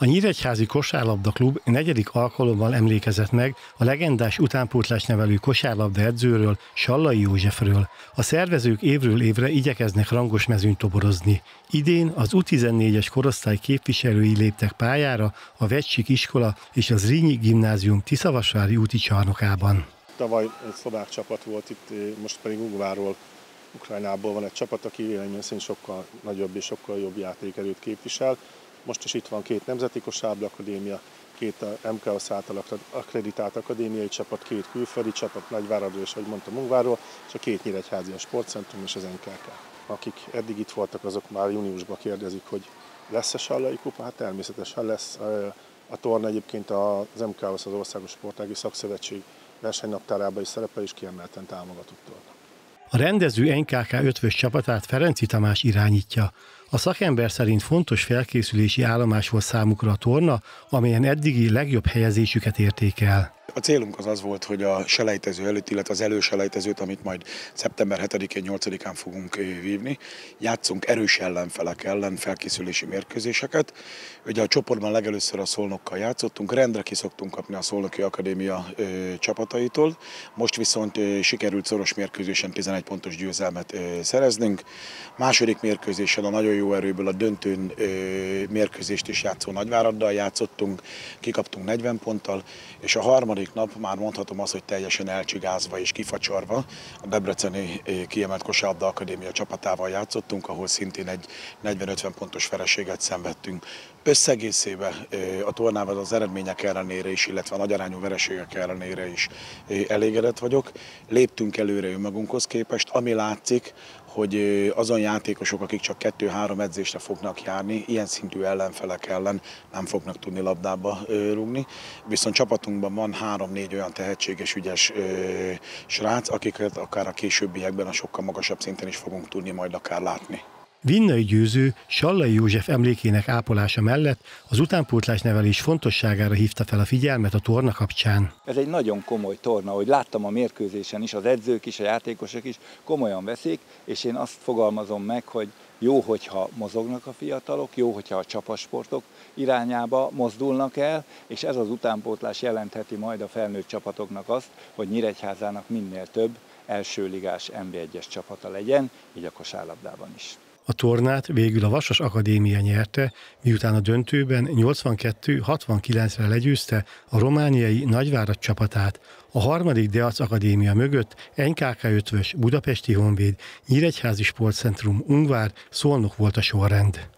A Nyíregyházi Kosárlabda Klub negyedik alkalommal emlékezett meg a legendás utánpótlás nevelő kosárlabda edzőről, Sallai Józsefről. A szervezők évről évre igyekeznek rangos mezőnyt toborozni. Idén az U14-es korosztály képviselői léptek pályára a Vecsik iskola és az Rínyi gimnázium Tiszavasvári úti csarnokában. Tavaly egy szlovák csapat volt itt, most pedig Ugváról, Ukrajnából van egy csapat, aki véleményem szerint sokkal nagyobb és sokkal jobb játékerőt képvisel. Most is itt van két Nemzeti Kosárlabda Akadémia, két MKS által akreditált akadémiai csapat, két külföldi csapat, Nagyváradról és, ahogy mondtam, Ungváról, és a két Nyíregyházi a sportcentrum és az NKK. Akik eddig itt voltak, azok már júniusban kérdezik, hogy lesz-e Sallai kupa? Hát természetesen lesz. A torna egyébként az MKS, az Országos Sportági Szakszövetség versenynaptárában is szerepel, és kiemelten támogatott torna. A rendező NKK ötvös csapatát Ferenci Tamás irányítja. A szakember szerint fontos felkészülési állomás volt számukra a torna, amelyen eddigi legjobb helyezésüket érték el. A célunk az az volt, hogy a selejtező előtt, illetve az előselejtezőt, amit majd szeptember 7-én, 8-án fogunk vívni, játszunk erős ellenfelek ellen felkészülési mérkőzéseket. Ugye a csoportban legelőször a Szolnokkal játszottunk, rendre ki szoktunk kapni a Szolnoki Akadémia ö, csapataitól. Most viszont ö, sikerült szoros mérkőzésen 11 pontos győzelmet ö, szereznünk. Második mérkőzésen a nagyon jó erőből a döntőn ö, mérkőzést is játszó Nagyváraddal játszottunk, kikaptunk 40 ponttal, és a harmadik nap már mondhatom azt, hogy teljesen elcsigázva és kifacsorva a Debreceni kiemelt kosárlabda akadémia csapatával játszottunk, ahol szintén egy 40-50 pontos vereséget szenvedtünk. Összegészében a tornával az eredmények ellenére is, illetve a nagyarányú vereségek ellenére is elégedett vagyok. Léptünk előre önmagunkhoz képest, ami látszik, hogy azon játékosok, akik csak kettő-három edzésre fognak járni, ilyen szintű ellenfelek ellen nem fognak tudni labdába rúgni. Viszont csapatunkban van három-négy olyan tehetséges, ügyes srác, akiket akár a későbbiekben a sokkal magasabb szinten is fogunk tudni majd akár látni. Vinnai győző Sallai József emlékének ápolása mellett az utánpótlás nevelés fontosságára hívta fel a figyelmet a torna kapcsán. Ez egy nagyon komoly torna, hogy láttam a mérkőzésen is, az edzők is, a játékosok is komolyan veszik, és én azt fogalmazom meg, hogy jó, hogyha mozognak a fiatalok, jó, hogyha a csapasportok irányába mozdulnak el, és ez az utánpótlás jelentheti majd a felnőtt csapatoknak azt, hogy Nyíregyházának minél több elsőligás NB1-es csapata legyen, így a kosárlabdában is. A tornát végül a Vasas Akadémia nyerte, miután a döntőben 82-69-re legyőzte a romániai Nagyvárad csapatát. A harmadik Deac Akadémia mögött NKK 5 Budapesti Honvéd, Nyíregyházi Sportcentrum, Ungvár, Szolnok volt a sorrend.